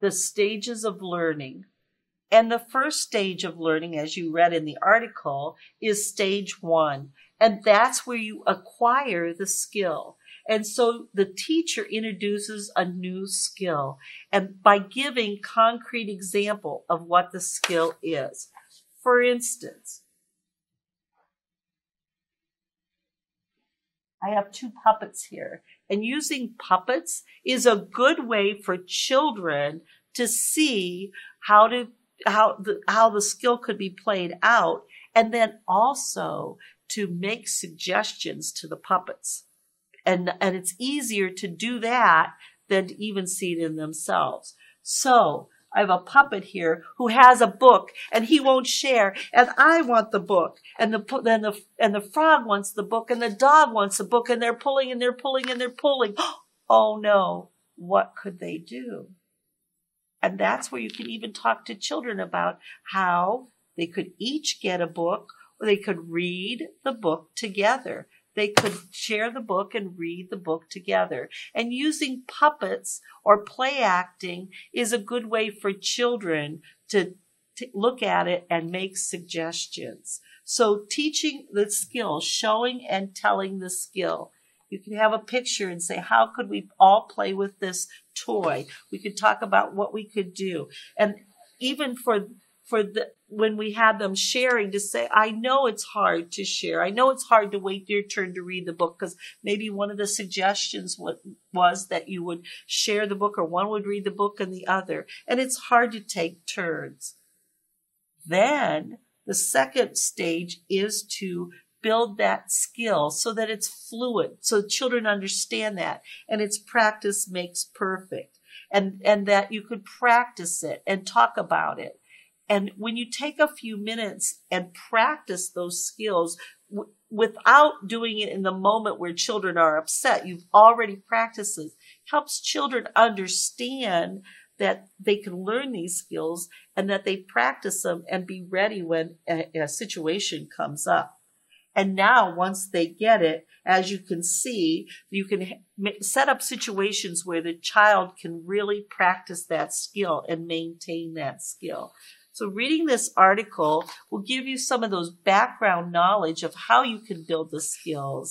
the stages of learning. And the first stage of learning, as you read in the article, is stage one. And that's where you acquire the skill. And so the teacher introduces a new skill and by giving concrete example of what the skill is. For instance, I have two puppets here. And using puppets is a good way for children to see how to how the how the skill could be played out and then also to make suggestions to the puppets. And and it's easier to do that than to even see it in themselves. So I have a puppet here who has a book and he won't share and I want the book and the then the and the frog wants the book and the dog wants the book and they're pulling and they're pulling and they're pulling. Oh no, what could they do? And that's where you can even talk to children about how they could each get a book or they could read the book together. They could share the book and read the book together. And using puppets or play acting is a good way for children to, look at it and make suggestions. So teaching the skill, showing and telling the skill. You can have a picture and say, how could we all play with this toy? We could talk about what we could do. And even for for the when we had them sharing to say, I know it's hard to share. I know it's hard to wait your turn to read the book because maybe one of the suggestions was that you would share the book or one would read the book and the other. And it's hard to take turns. Then the second stage is to build that skill so that it's fluid, so children understand that and it's practice makes perfect and, and that you could practice it and talk about it and when you take a few minutes and practice those skills w- without doing it in the moment where children are upset, you've already practiced it, helps children understand that they can learn these skills and that they practice them and be ready when a, a situation comes up. And now, once they get it, as you can see, you can set up situations where the child can really practice that skill and maintain that skill. So reading this article will give you some of those background knowledge of how you can build the skills